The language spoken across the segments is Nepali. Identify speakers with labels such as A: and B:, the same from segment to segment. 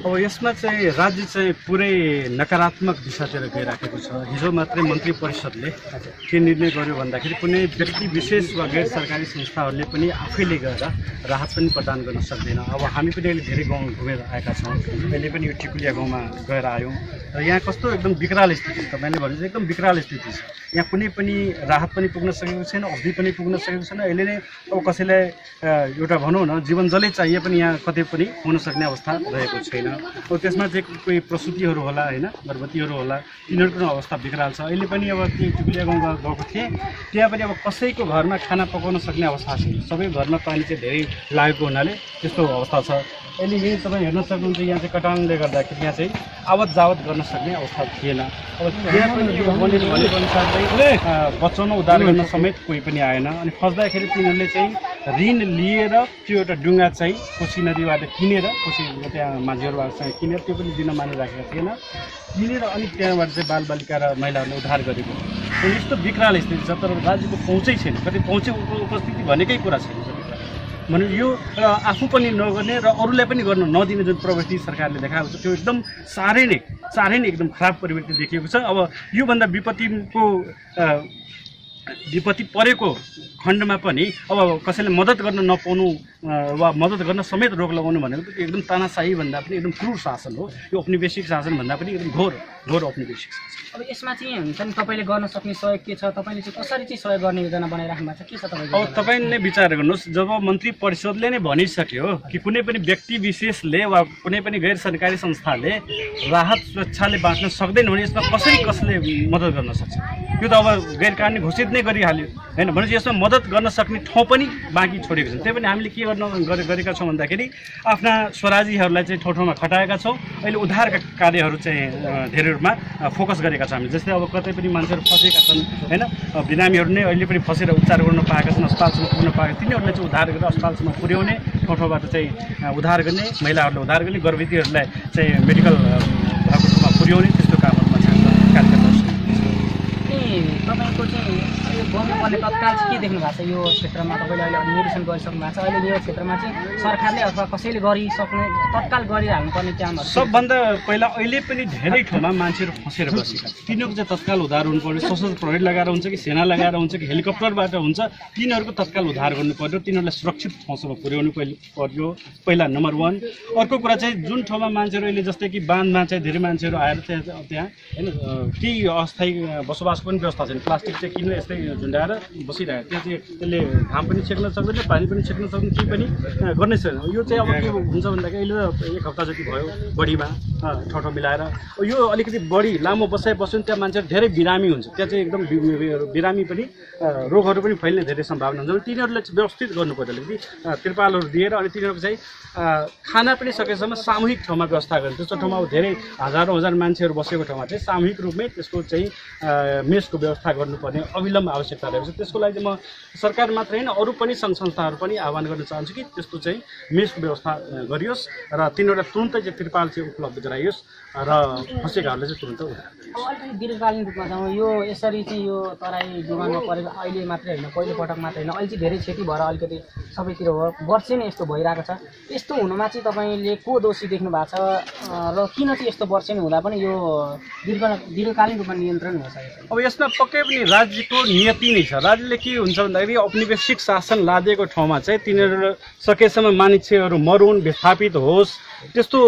A: अब यसमा चाहिँ राज्य चाहिँ पुरै नकारात्मक दिशातिर गइराखेको छ। हिजो मात्रै मन्त्री परिषदले के निर्णय गर्यो भन्दाखेरि कुनै व्यक्ति विशेष वा गैर सरकारी संस्थाहरूले पनि आफैले गएर राहत पनि प्रदान गर्न सक्दैन। अब हामी पनि अहिले धेरै गाउँ घुमेर आएका छौँ। अहिले पनि यो टिकुलिया गाउँमा गएर आयौँ। र यहाँ कस्तो एकदम विकराल स्थिति छ। तपाईँले भने एकदम विकराल स्थिति छ। यहाँ कुनै पनि राहत पनि पुग्न सकेको छैन औषधि पनि पुग्न सकेको छैन। अहिले नै अब कसैलाई एउटा भनौँ न जीवन जलै चाहिए पनि यहाँ कतै पनि हुन सक्ने अवस्था रहेको छैन। अब त्यसमा चाहिँ कोही प्रसुतिहरू होला होइन? गर्भवतीहरू होला। तिनीहरूको अवस्था विकराल छ। अहिले पनि अब ती टिकुलिया गाउँ गएको थिएँ। त्यहाँ पनि अब कसैको घरमा खाना पकाउन सक्ने अवस्था छैन। सबै घरमा पानी चाहिँ धेरै लागेको हुनाले त्यस्तो अवस्था छ। अहिले यही तपाईँ हेर्न सक्नुहुन्छ यहाँ चाहिँ कटाङले गर्दाखेरि यहाँ चाहिँ आवत जावत गर्न सक्ने अवस्था थिएन। अब त्यहाँ पनि यो भनेको अनुसार चाहिँ बचाउन उद्धार गर्न समेत कोही पनि आएन। अनि फस्दाखेरि तिनीहरूले चाहिँ ऋण लिएर त्यो एउटा डुङ्गा चाहिँ कोसी नदीबाट किनेर कोसी त्यहाँ माझीहरूबाट किनेर त्यो पनि दिन मानिराखेका थिएन। किनेर अनि त्यहाँबाट चाहिँ बालबालिका र महिलाहरूले उद्धार गरेको यस्तो विकराल स्थिति छ तर राज्यको पहुँचै छैन। कति पहुँचै उप- उपस्थिति भनेकै कुरा छैन भने यो र आफू पनि नगर्ने र अरूलाई पनि गर्न नदिने जुन प्रवृत्ति सरकारले देखाएको छ त्यो एकदम साह्रै नै साह्रै नै एकदम खराब प्रवृत्ति देखिएको छ। अब योभन्दा विपत्तिको विपत्ति परेको खण्डमा पनि अब कसैले मद्दत गर्न नपाउनु वा मद्दत गर्न समेत रोक लगाउनु भनेको एकदम तानासाही भन्दा पनि एकदम क्रूर शासन हो। यो औपनिवेशिक शासन भन्दा पनि एकदम घोर औपनिवेशिक शासन
B: अब यसमा चाहिँ हुन्छ नि तपाईँले गर्न सक्ने सहयोग के छ? तपाईँले चाहिँ कसरी चाहिँ सहयोग गर्ने योजना बनाइराख्नु भएको छ? के छ तपाईँको
A: अब तपाईँ नै विचार गर्नुहोस् जब मन्त्री परिषदले नै भनिसक्यो कि कुनै पनि व्यक्ति विशेषले वा कुनै पनि गैर सरकारी संस्थाले राहत सुरक्षाले बाँच्न सक्दैन भने यसमा कसरी कसले मद्दत गर्न सक्छ? यो त अब गैर कानुनी घोषित नै गरिहाल्यो। होइन भनेपछि यसमा मद्दत गर्न सक्ने ठाउँ पनि बाँकी छोडेको छ त्यही पनि हामीले के गर्न गरे- गरेका छौँ भन्दाखेरि आफ्ना स्वराजीहरूलाई चाहिँ ठाउँ ठाउँमा खटाएका छौँ। अहिले उद्धारका कार्यहरू चाहिँ अ, अ, फोकस गरेका छौँ हामी। जस्तै अब कतै पनि मान्छेहरू फँसेका छन् होइन बिरामीहरू नै अहिले पनि फसेर उपचार गर्न पाएका छन् अस्पतालसम्म पुग्न पाएका तिनीहरूलाई चाहिँ उद्धार गरेर अस्पतालसम्म पुर्याउने ठाउँ ठाउँबाट चाहिँ उद्धार गर्ने महिलाहरूलाई उद्धार गर्ने गर्भवतीहरूलाई चाहिँ मेडिकल भएको पुर्याउने त्यस्तो कामहरूमा चाहिँ हाम्रो कार्यकर्ताहरू
B: तपाईँको चाहिँ यो गर्नुपर्ने तत्काल चाहिँ के देख्नु भएको छ? यो क्षेत्रमा तपाईँले अहिले निरीक्षण गरिसक्नु भएको छ। अहिले यो क्षेत्रमा चाहिँ सरकारले अथवा कसैले गरिसक्नु तत्काल गरिहाल्नुपर्ने कामहरू?
A: सबभन्दा पहिला अहिले पनि धेरै ठाउँमा मान्छेहरू फँसेर बसेका तिनीहरूको चाहिँ तत्काल उद्धार हुनु सशस्त्र प्रहरी लगाएर हुन्छ कि सेना लगाएर हुन्छ कि हेलिकप्टरबाट हुन्छ तिनीहरूको तत्काल उद्धार गर्नु पर्यो तिनीहरूलाई सुरक्षित ठाउँसम्म पुर्याउनु पर्यो। पहिला नम्बर वान। अर्को कुरा चाहिँ जुन ठाउँमा मान्छेहरू अहिले जस्तै कि बाँधमा चाहिँ धेरै मान्छेहरू आएर त्यहाँ त्यहाँ होइन केही अस्थायी अ, बसोबासको पनि व्यवस्था छैन प्लास्टिक चाहिँ किन्नु यस्तै झुन्डाएर बसिरहेको त्यहाँ चाहिँ त्यसले घाम पनि छेक्न सक्दैन पानी पनि छेक्न सक्दैन केही पनि गर्नै सक्दैन यो चाहिँ अब के हुन्छ भन्दाखेरि अहिले त एक हप्ता जति भयो बढीमा ठाउँ मिलाएर। यो अलिकति बढी लामो बसाइ बस्यो भने त्यहाँ मान्छेहरू धेरै बिरामी हुन्छ। त्यहाँ चाहिँ एकदम बिरामी पनि रोगहरू पनि फैल्ने धेरै सम्भावना हुन्छ। तिनीहरूलाई चाहिँ व्यवस्थित गर्नु पर्यो अलिकति तिरपालहरू दिएर अनि तिनीहरूको चाहिँ खाना पनि सकेसम्म सामूहिक ठाउँमा व्यवस्था गर्नु त्यस्तो ठाउँमा धेरै हजारौँ हजार मान्छेहरू बसेको ठाउँमा चाहिँ सामूहिक रूपमै त्यसको चाहिँ मेसको व्यवस्था गर्नुपर्ने अविलम्ब आवश्यकता रहेको छ। त्यसको लागि चाहिँ म सरकार मात्रै होइन अरू पनि सङ्घ संस्थाहरू पनि आह्वान गर्न चाहन्छु कि त्यस्तो चाहिँ मेसको व्यवस्था गरियोस् र तिनीहरूलाई तुरन्तै चाहिँ त्रिपाल चाहिँ उपलब्ध गराइयोस् र फँसेकाहरूलाई चाहिँ तुरन्त
B: अब अलिकति दीर्घकालीन रूपमा जाउँ यो यसरी चाहिँ यो तराई डुबानमा परेको अहिले मात्रै होइन पहिलोपटक मात्रै होइन। अहिले चाहिँ धेरै क्षति भएर अलिकति सबैतिर हो वर्षै नै यस्तो भइरहेको छ। यस्तो हुनुमा चाहिँ तपाईँले को दोषी देख्नु भएको छ? र किन चाहिँ यस्तो वर्ष नै हुँदा पनि यो दीर्घ दीर्घकालीन रूपमा नियन्त्रण हुन सकेको छैन?
A: यसमा पक्कै पनि राज्यको नियति नै छ। राज्यले के हुन्छ भन्दाखेरि औपनिवेशिक शासन लादिएको ठाउँमा चाहिँ तिनीहरू सकेसम्म मानिसहरू मरुन् विस्थापित होस्। त्यस्तो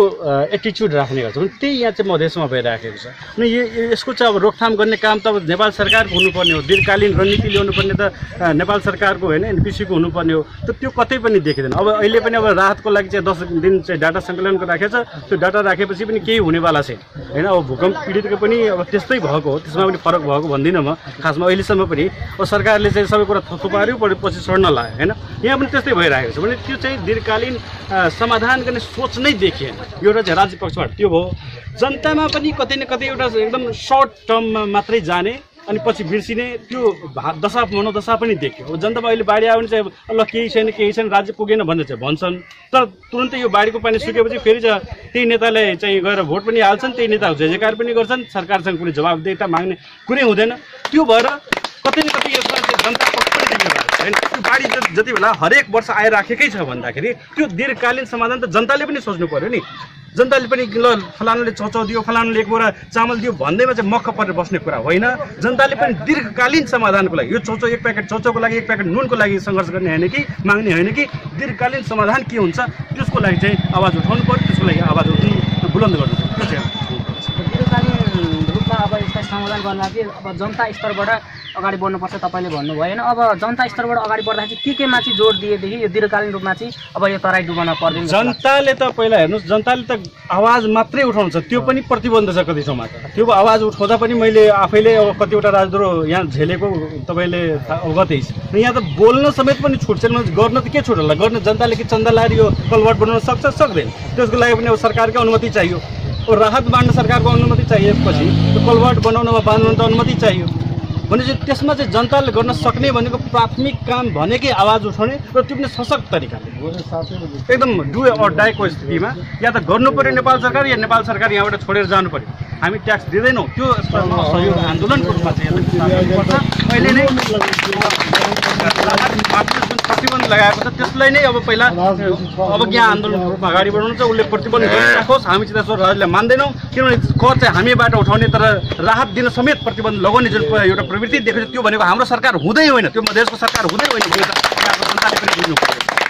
A: एटिच्युड राख्ने गर्छ। त्यही यहाँ चाहिँ मधेसमा भइराखेको छ। अनि यो यसको चाहिँ अब रोकथाम गर्ने काम त अब नेपाल सरकारको हुनुपर्ने हो। दीर्घकालीन रणनीति ल्याउनु पर्ने त नेपाल सरकारको होइन एनपिसीको हुनुपर्ने हो। त त्यो कतै पनि देखिँदैन। अब अहिले पनि अब राहतको लागि चाहिँ दस दिन चाहिँ डाटा सङ्कलनको राखेको छ। त्यो डाटा राखेपछि पनि केही हुनेवाला छैन। होइन अब भूकम्प पीडितको पनि अब त्यस्तै भएको हो। त्यसमा पनि फरक भएको भन्दिनँ म। खासमा अहिलेसम्म पनि। अब सरकारले चाहिँ सबै कुरा थुपार्यो पछि छोड्न लाग्यो होइन? यहाँ पनि त्यस्तै भइरहेको छ। भने त्यो चाहिँ दीर्घकालीन समाधान गर्ने सोच नै देखिएन। एउटा चाहिँ राज्य पक्षबाट त्यो भयो जनतामा पनि कतै न कतै एउटा एकदम सर्ट टर्ममा मात्रै जाने अनि पछि बिर्सिने त्यो भा- दशा मनोदशा पनि देखियो। अब जनतामा अहिले बाढी आयो भने चाहिँ ल केही छैन केही छैन राज्य पुगेन भनेर चाहिँ भन्छन्। तर तुरन्तै यो बाढीको पानी सुकेपछि फेरि चाहिँ त्यही नेताले चाहिँ गएर भोट पनि हाल्छन् त्यही नेता जय जयकार पनि गर्छन्। सरकारसँग कुनै जवाबदेता माग्ने कुरै हुँदैन। त्यो भएर कतै न कतै जनता पनि जिम्मेवार छैन त्यो बाढी जति बेला हरेक वर्ष आइराखेकै छ भन्दाखेरि त्यो दीर्घकालीन समाधान त जनताले पनि सोच्नु पर्यो नि। जनताले पनि ल फलानुले चौचौ दियो फलानुले एक बोरा चामल दियो भन्दैमा चाहिँ मक्ख परेर बस्ने कुरा होइन। जनताले पनि दीर्घकालीन समाधानको लागि यो चौचौ एक प्याकेट चौचौको लागि एक प्याकेट नुनको लागि सङ्घर्ष गर्ने होइन कि माग्ने होइन कि दीर्घकालीन समाधान के हुन्छ त्यसको लागि चाहिँ आवाज उठाउनु पर्यो त्यसको लागि आवाज उठाउनु बुलन्द गर्नु पर्यो। त्यो चाहिँ
B: अब यसलाई समाधान गर्न लागि अब जनता स्तरबाट अगाडि बढ्नुपर्छ तपाईँले भन्नुभयो होइन अब जनता स्तरबाट अगाडि बढ्दाखेरि के केमा चाहिँ जोड दिएदेखि यो दीर्घकालीन रूपमा चाहिँ अब यो तराई डुबाउन पर्दैन?
A: जनताले त पहिला हेर्नुहोस् जनताले त आवाज मात्रै उठाउँछ त्यो पनि प्रतिबन्ध छ कति त त्यो आवाज उठाउँदा पनि मैले आफैले अब कतिवटा राजद्रोह यहाँ झेलेको तपाईँले अवगतै र यहाँ त बोल्न समेत पनि छुट छैन। गर्न त के छुट होला? गर्न जनताले के चन्दा लाएर यो कलवर्ट बनाउन सक्छ सक्दैन। त्यसको लागि पनि अब सरकारकै अनुमति चाहियो। राहत बाँड्न सरकारको अनुमति चाहिएपछि त्यो कलवर्ट बनाउन वा बाँध्न त अनुमति चाहियो। भनेपछि त्यसमा चाहिँ जनताले गर्न सक्ने भनेको प्राथमिक काम भनेकै आवाज उठाउने र त्यो पनि सशक्त तरिकाले। एकदम डु अर डाइको स्थितिमा या त गर्नु पऱ्यो नेपाल सरकार या नेपाल सरकार यहाँबाट छोडेर जानु पऱ्यो हामी ट्याक्स दिँदैनौँ। त्यो सहयोग आन्दोलनको रूपमा चाहिँ अहिले नै प्रतिबन्ध लगाएको छ। त्यसलाई नै अब पहिला अवज्ञा आन्दोलनको रूपमा अगाडि बढाउनु छ उसले प्रतिबन्ध गरिराखोस्। हामी चाहिँ त्यसो राज्यलाई मान्दैनौँ किनभने कर चाहिँ हामीबाट उठाउने तर राहत दिन समेत प्रतिबन्ध लगाउने जुन एउटा प्रवृत्ति देखेको छ त्यो भनेको हाम्रो सरकार हुँदै होइन त्यो मधेसको सरकार हुँदै होइन जनताले पनि बुझ्नु पर्यो।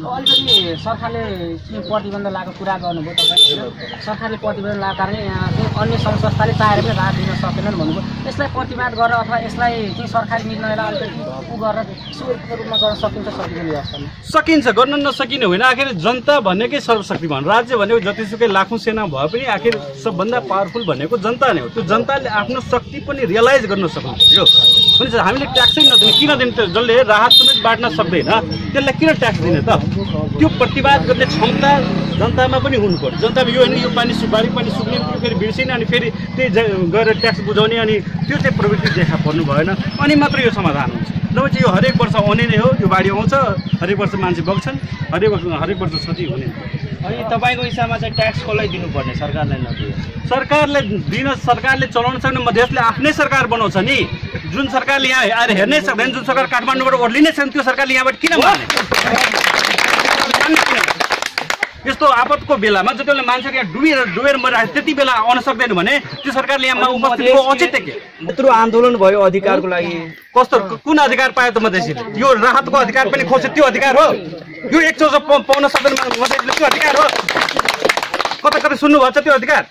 B: अलिकति सरकारले चाहिँ प्रतिबन्ध लगाएको कुरा गर्नुभयो तपाईँले? सरकारले प्रतिबन्ध लगाएको कारणले यहाँ चाहिँ अन्य सङ्घ संस्थाले चाहेर पनि राहत दिन सकेनन् भन्नुभयो। यसलाई प्रतिवाद गरेर अथवा यसलाई चाहिँ सरकारी निर्णयलाई अलिकति उ गरेर सुरक्षित रूपमा गर्न सकिन्छ सकिँदैन
A: सकिन्छ गर्न नसकिने होइन। आखिर जनता भनेकै सर्वशक्तिमान। राज्य भनेको जतिसुकै लाखौँ सेना भए पनि आखिर सबभन्दा पावरफुल भनेको जनता नै हो। त्यो जनताले आफ्नो शक्ति पनि रियलाइज गर्न सक्नु पर्यो हुन्छ हामीले ट्याक्सै नदिने किन दिने त जसले राहत समेत बाँड्न सक्दैन त्यसलाई किन ट्याक्स दिने त? त्यो प्रतिवाद गर्ने क्षमता जनतामा पनि हुनु पर्यो जनतामा यो होइन यो पानी सु बाढी पानी सुक्ने फेरि बिर्सिने अनि फेरि त्यही गएर ट्याक्स बुझाउने अनि त्यो चाहिँ प्रवृत्ति देखा पर्नु भएन। अनि मात्र यो समाधान हुन्छ। नभए चाहिँ यो हरेक वर्ष आउने नै हो यो बाढी आउँछ हरेक वर्ष मान्छे बग्छन् हरेक वर्ष हरेक वर्ष क्षति हुने।
C: अनि तपाईँको हिसाबमा चाहिँ ट्याक्स कसलाई दिनुपर्ने सरकारलाई नदिए?
A: सरकारले दिन सरकारले चलाउन सक्ने मधेसले आफ्नै सरकार बनाउँछ नि। जुन सरकारले यहाँ आएर हेर्नै सक्दैन जुन सरकार काठमाडौँबाट ओर्लिनै सक्दैन त्यो सरकारले यहाँबाट किन? यस्तो आपतको बेलामा जति बेला मान्छेहरू यहाँ डुबेर डुबेर मरिरहेको त्यति बेला आउन सक्दैन भने त्यो सरकारले यहाँ उपस्थित औचित्य के?
C: यत्रो आन्दोलन भयो अधिकारको लागि।
A: कस्तो? कुन अधिकार पायो त मधेसीले? यो राहतको अधिकार पनि खोज्छ त्यो अधिकार हो। यो एक पाउन सक्दैन मधेसीले त्यो अधिकार हो। कता कता सुन्नुभएको छ त्यो अधिकार?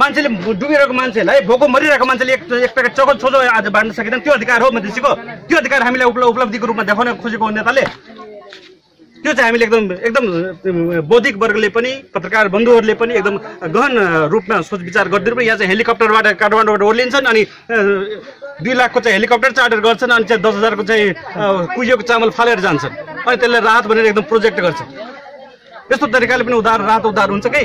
A: मान्छेले डुबिरहेको मान्छेलाई भोको मरिरहेको मान्छेले एक एक प्याकेट चौको छोजो आज बाँड्न सकिँदैन त्यो अधिकार हो मधेसीको। त्यो अधिकार हामीलाई उपल उपलब्धिको रूपमा देखाउन खोजेको हो नेताले। त्यो चाहिँ हामीले एकदम एकदम बौद्धिक वर्गले पनि पत्रकार बन्धुहरूले पनि एकदम गहन रूपमा सोच विचार गरिदिनु यहाँ चाहिँ हेलिकप्टरबाट काठमाडौँबाट ओर्लिन्छन् अनि दुई लाखको चाहिँ हेलिकप्टर चार्टर गर्छन् अनि चाहिँ दस हजारको चाहिँ कुहिएको चामल फालेर जान्छन्। अनि त्यसलाई राहत भनेर एकदम प्रोजेक्ट गर्छन्। यस्तो तरिकाले पनि उधार राहत उधार हुन्छ कि?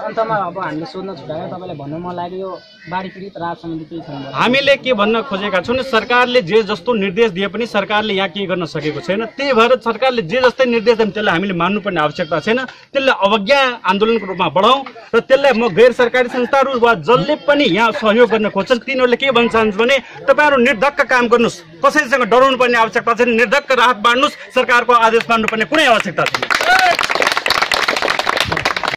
B: अन्तमा अब हामीले सोध्न तपाईँलाई भन्नु मन लाग्यो। बाढी पीडित राहत सम्बन्धी केही छैन।
A: हामीले के भन्न खोजेका छौँ सरकारले जे जस्तो निर्देश दिए पनि सरकारले यहाँ के गर्न सकेको छैन। त्यही भएर सरकारले जे जस्तै निर्देश पनि त्यसलाई हामीले मान्नुपर्ने आवश्यकता छैन। त्यसलाई अवज्ञा आन्दोलनको रूपमा बढाउँ र त्यसलाई म गैर सरकारी संस्थाहरू वा जसले पनि यहाँ सहयोग गर्न खोज्छन् तिनीहरूले के भन्न चाहन्छु भने तपाईँहरू निर्धक्क काम गर्नुहोस्। कसैसँग डराउनु पर्ने आवश्यकता छैन। निर्धक्क राहत बाँड्नुहोस्। सरकारको आदेश मान्नुपर्ने कुनै आवश्यकता छैन।